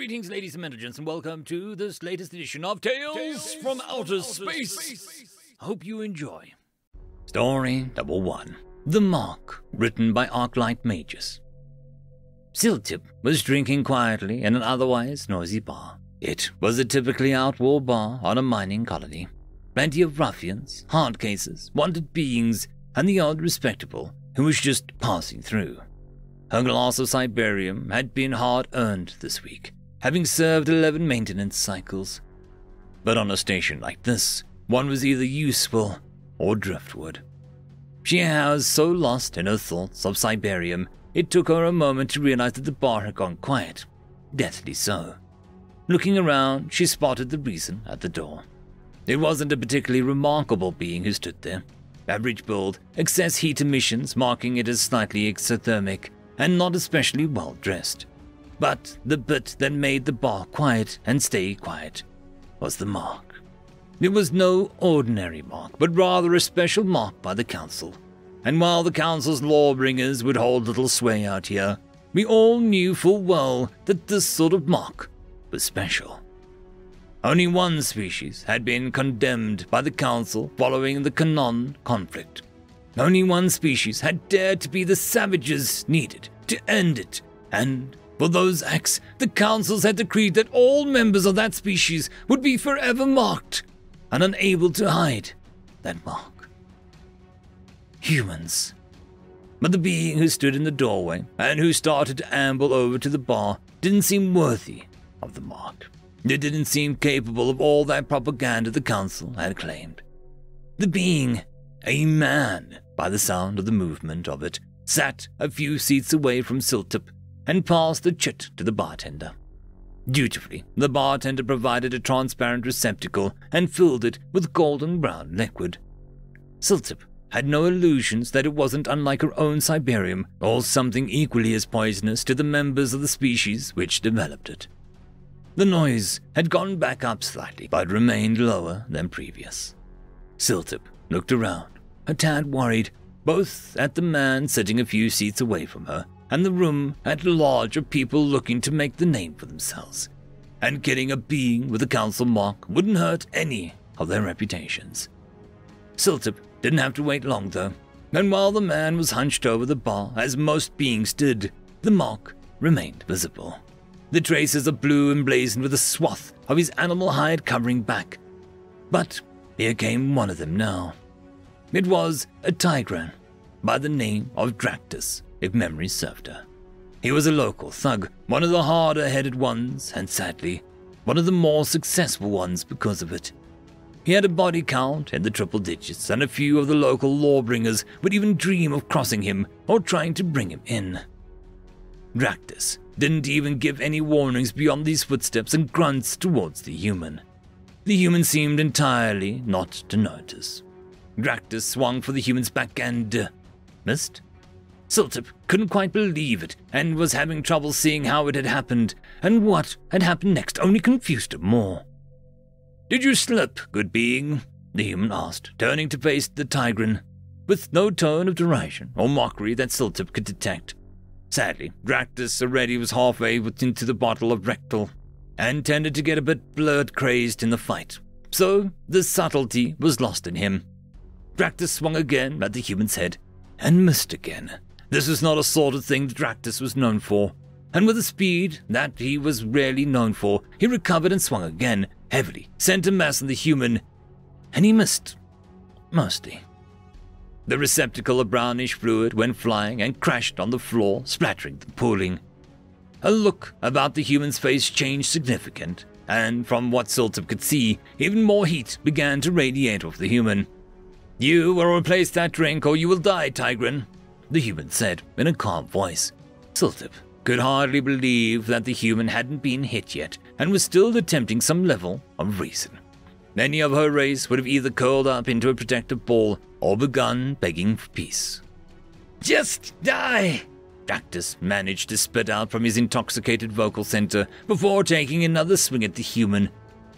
Greetings, ladies and gentlemen, and welcome to this latest edition of Tales, Tales from, Outer, Space. Space. Hope you enjoy. Story number one The Mark, written by Arclight Magus. Siltip was drinking quietly in an otherwise noisy bar. It was a typically outlaw bar on a mining colony. Plenty of ruffians, hard cases, wanted beings, and the odd respectable who was just passing through. Her glass of Siberium had been hard earned this week, having served 11 maintenance cycles. But on a station like this, one was either useful or driftwood. She was so lost in her thoughts of Cyberium, it took her a moment to realize that the bar had gone quiet, deathly so. Looking around, she spotted the reason at the door. It wasn't a particularly remarkable being who stood there. Average build, excess heat emissions marking it as slightly exothermic, and not especially well dressed. But the bit that made the bar quiet and stay quiet was the mark. It was no ordinary mark, but rather a special mark by the Council. And while the Council's lawbringers would hold little sway out here, we all knew full well that this sort of mark was special. Only one species had been condemned by the Council following the Kanon conflict. Only one species had dared to be the savages needed to end it, and for those acts, the councils had decreed that all members of that species would be forever marked and unable to hide that mark. Humans. But the being who stood in the doorway and who started to amble over to the bar didn't seem worthy of the mark. It didn't seem capable of all that propaganda the council had claimed. The being, a man by the sound of the movement of it, sat a few seats away from Siltip and passed the chit to the bartender. Dutifully, the bartender provided a transparent receptacle and filled it with golden brown liquid. Siltip had no illusions that it wasn't unlike her own Cyberium or something equally as poisonous to the members of the species which developed it. The noise had gone back up slightly, but remained lower than previous. Siltip looked around, a tad worried, both at the man sitting a few seats away from her and the room at large of people looking to make the name for themselves. And getting a being with a council mark wouldn't hurt any of their reputations. Siltip didn't have to wait long, though, and while the man was hunched over the bar, as most beings did, the mark remained visible. The traces of blue emblazoned with a swath of his animal hide covering back. But here came one of them now. It was a Tigran by the name of Dractus, if memory served her. He was a local thug, one of the harder headed ones, and sadly, one of the more successful ones because of it. He had a body count in the triple digits, and a few of the local lawbringers would even dream of crossing him or trying to bring him in. Dractus didn't even give any warnings beyond these footsteps and grunts towards the human. The human seemed entirely not to notice. Dractus swung for the human's back and uh, missed. Siltip couldn't quite believe it and was having trouble seeing how it had happened, and what had happened next only confused him more. Did you slip, good being? the human asked, turning to face the Tigran, with no tone of derision or mockery that Siltip could detect. Sadly, Dractus already was halfway into the bottle of rectal and tended to get a bit blurred crazed in the fight, so the subtlety was lost in him. Dractus swung again at the human's head and missed again. This was not a sort of thing Dractus was known for, and with a speed that he was rarely known for, he recovered and swung again, heavily, sent a mass on the human, and he missed. Mostly. The receptacle of brownish fluid went flying and crashed on the floor, splattering the pooling. A look about the human's face changed significant, and from what Siltip could see, even more heat began to radiate off the human. You will replace that drink or you will die, Tigran, the human said in a calm voice. Siltip could hardly believe that the human hadn't been hit yet and was still attempting some level of reason. Many of her race would have either curled up into a protective ball or begun begging for peace. Just die! Dractus managed to spit out from his intoxicated vocal center before taking another swing at the human.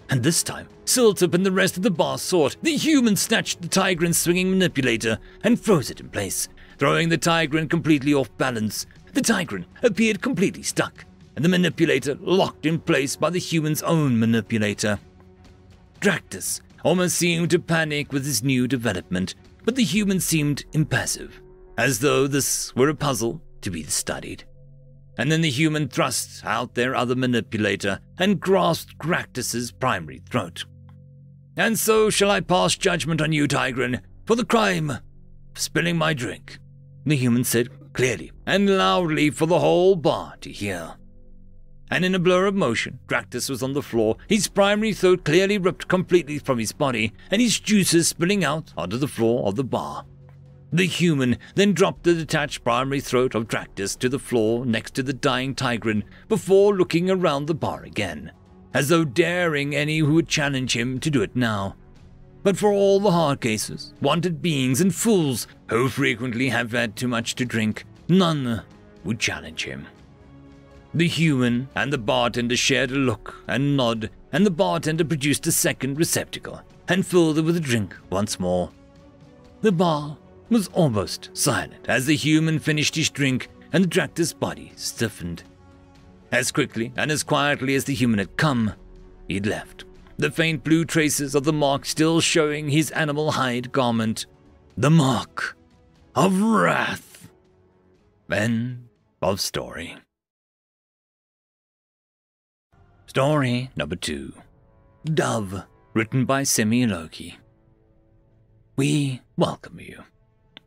And this time, Siltip and the rest of the bar it. The human snatched the Tigran's swinging manipulator and froze it in place, throwing the Tigran completely off balance. The Tigran appeared completely stuck, and the manipulator locked in place by the human's own manipulator. Dractus almost seemed to panic with this new development, but the human seemed impassive, as though this were a puzzle to be studied. And then the human thrust out their other manipulator and grasped Dractus's primary throat. And so shall I pass judgment on you, Tigran, for the crime of spilling my drink, the human said clearly and loudly for the whole bar to hear. And in a blur of motion, Dractus was on the floor, his primary throat clearly ripped completely from his body, and his juices spilling out onto the floor of the bar. The human then dropped the detached primary throat of Dractus to the floor next to the dying Tigran before looking around the bar again, as though daring any who would challenge him to do it now. But for all the hard cases, wanted beings, and fools who frequently have had too much to drink, none would challenge him. The human and the bartender shared a look and nod, and the bartender produced a second receptacle and filled it with a drink once more. The bar was almost silent as the human finished his drink and the Dractus body stiffened. As quickly and as quietly as the human had come, he'd left, the faint blue traces of the mark still showing his animal hide garment. The mark of wrath. End of story. Story number two Dove, written by Simi Loki. We welcome you.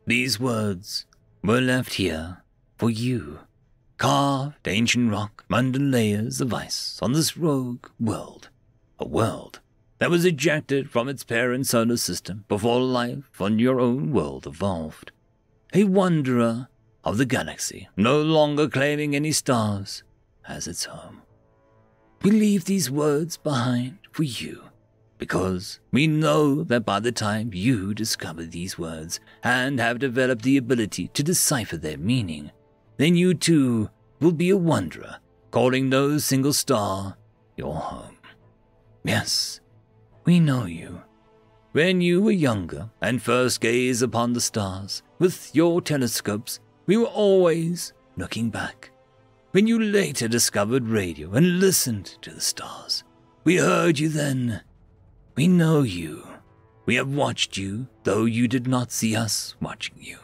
These words were left here for you. Carved ancient rock under layers of ice on this rogue world. A world that was ejected from its parent solar system before life on your own world evolved. A wanderer of the galaxy, no longer claiming any stars as its home. We leave these words behind for you because we know that by the time you discover these words and have developed the ability to decipher their meaning, then you too will be a wanderer, calling no single star your home. Yes, we know you. When you were younger and first gazed upon the stars with your telescopes, we were always looking back. When you later discovered radio and listened to the stars, we heard you then we know you. We have watched you, though you did not see us watching you.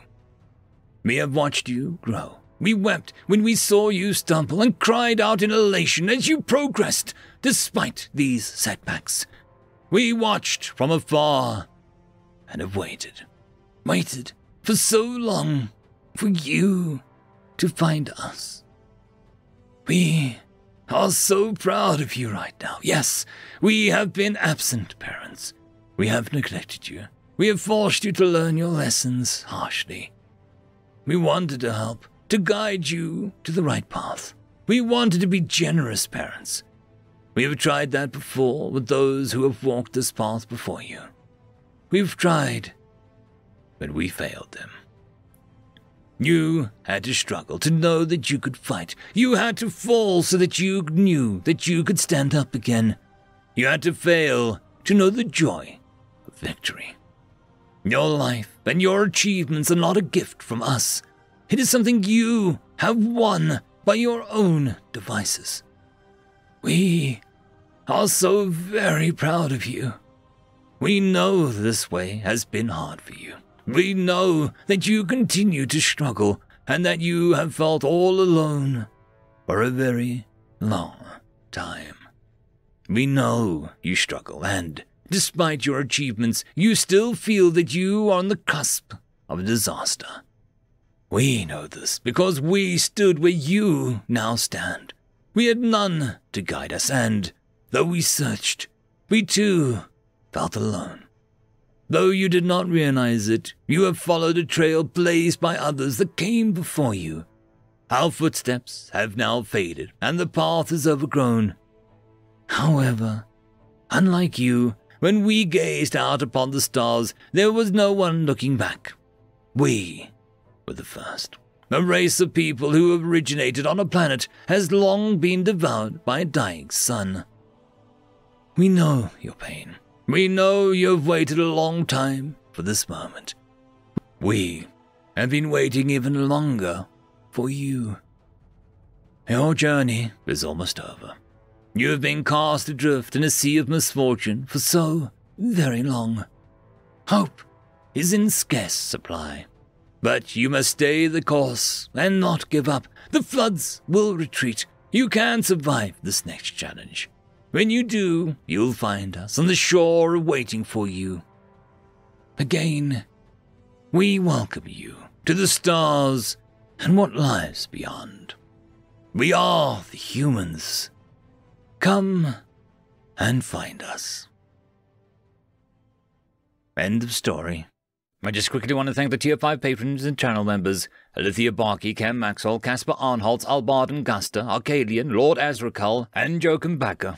We have watched you grow. We wept when we saw you stumble and cried out in elation as you progressed, despite these setbacks. We watched from afar and have waited. Waited for so long for you to find us. We are so proud of you right now. Yes, we have been absent parents. We have neglected you. We have forced you to learn your lessons harshly. We wanted to help, to guide you to the right path. We wanted to be generous parents. We have tried that before with those who have walked this path before you. We've tried, but we failed them. You had to struggle to know that you could fight. You had to fall so that you knew that you could stand up again. You had to fail to know the joy of victory. Your life and your achievements are not a gift from us. It is something you have won by your own devices. We are so very proud of you. We know this way has been hard for you. We know that you continue to struggle and that you have felt all alone for a very long time. We know you struggle, and despite your achievements, you still feel that you are on the cusp of disaster. We know this because we stood where you now stand. We had none to guide us, and though we searched, we too felt alone. Though you did not realize it, you have followed a trail blazed by others that came before you. Our footsteps have now faded, and the path is overgrown. However, unlike you, when we gazed out upon the stars, there was no one looking back. We were the first. A race of people who originated on a planet has long been devoured by a dying sun. We know your pain. We know you've waited a long time for this moment. We have been waiting even longer for you. Your journey is almost over. You have been cast adrift in a sea of misfortune for so very long. Hope is in scarce supply. But you must stay the course and not give up. The floods will retreat. You can survive this next challenge. When you do, you'll find us on the shore waiting for you. Again, we welcome you to the stars and what lies beyond. We are the humans. Come and find us. End of story. I just quickly want to thank the Tier 5 patrons and channel members Alithia Barkey, Ken Maxwell, Caspar Arnholtz, Albarden Gaster, Arcadian, Lord Azrakal, and Joachim Backer.